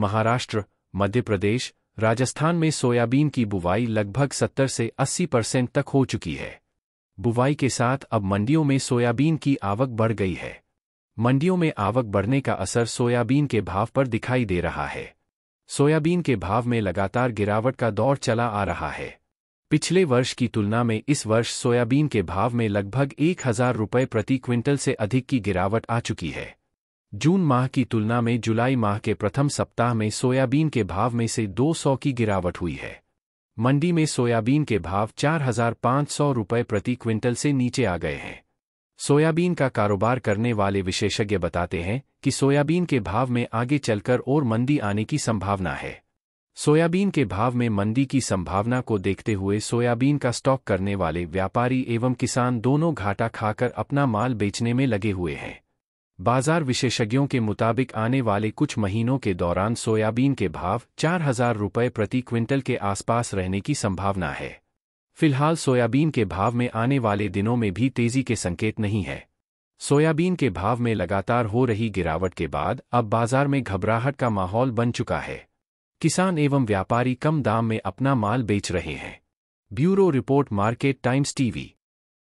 महाराष्ट्र, मध्य प्रदेश, राजस्थान में सोयाबीन की बुवाई लगभग 70 से 80 परसेंट तक हो चुकी है। बुवाई के साथ अब मंडियों में सोयाबीन की आवक बढ़ गई है। मंडियों में आवक बढ़ने का असर सोयाबीन के भाव पर दिखाई दे रहा है। सोयाबीन के भाव में लगातार गिरावट का दौर चला आ रहा है। पिछले वर्ष की तुलना में इस वर्ष सोयाबीन के भाव में लगभग एक हज़ार रुपये प्रति क्विंटल से अधिक की गिरावट आ चुकी है। जून माह की तुलना में जुलाई माह के प्रथम सप्ताह में सोयाबीन के भाव में से 200 की गिरावट हुई है। मंडी में सोयाबीन के भाव 4,500 रुपये प्रति क्विंटल से नीचे आ गए हैं। सोयाबीन का कारोबार करने वाले विशेषज्ञ बताते हैं कि सोयाबीन के भाव में आगे चलकर और मंदी आने की संभावना है। सोयाबीन के भाव में मंदी की संभावना को देखते हुए सोयाबीन का स्टॉक करने वाले व्यापारी एवं किसान दोनों घाटा खाकर अपना माल बेचने में लगे हुए हैं। बाज़ार विशेषज्ञों के मुताबिक आने वाले कुछ महीनों के दौरान सोयाबीन के भाव चार हज़ार रुपये प्रति क्विंटल के आसपास रहने की संभावना है। फ़िलहाल सोयाबीन के भाव में आने वाले दिनों में भी तेज़ी के संकेत नहीं है। सोयाबीन के भाव में लगातार हो रही गिरावट के बाद अब बाज़ार में घबराहट का माहौल बन चुका है। किसान एवं व्यापारी कम दाम में अपना माल बेच रहे हैं। Bureau report, market, Times TV.